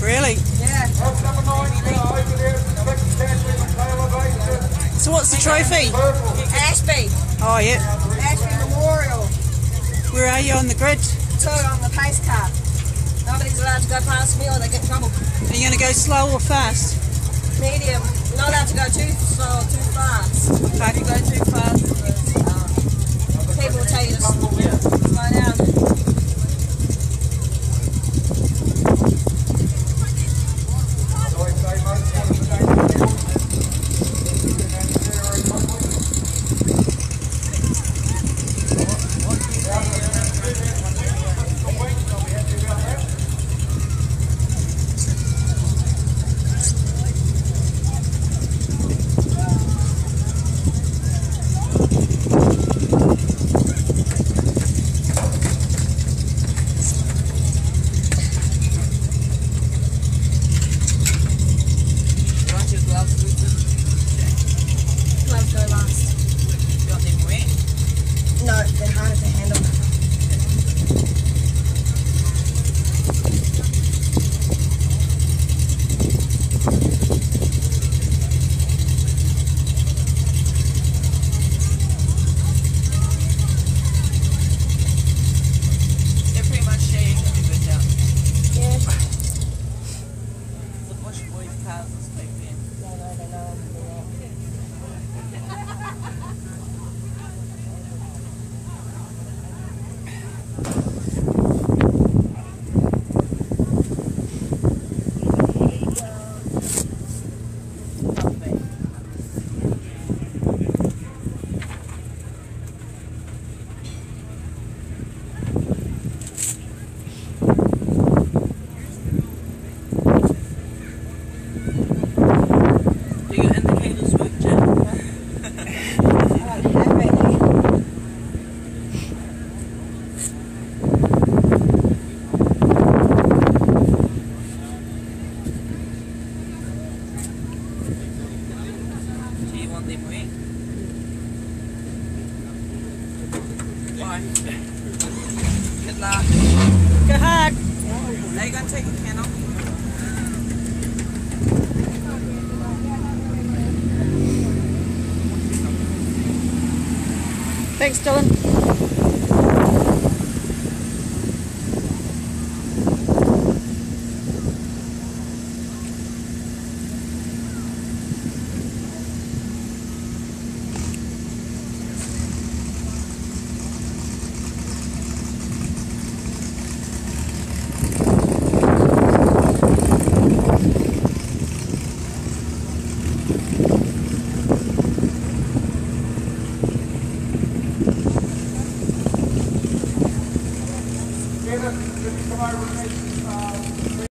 Really? Yeah. So what's the trophy? Ashby. Oh yeah. Ashby Memorial. Where are you on the grid? Two on the pace car. Nobody's allowed to go past me or they get in trouble. Are you going to go slow or fast? Medium. Not allowed to go too slow or too fast. If you go too fast, um, people will tell you to slow down. Want your gloves, Richard? Gloves go last. You want them wet? No, they're harder to handle. They're pretty much shade can be good down. Yeah. Bush Boys cars is like them. No, no, they know. They're Do you want them wet? Why? Good luck. Go hard. Are you going to take a can off? Thanks, Dylan. David, could you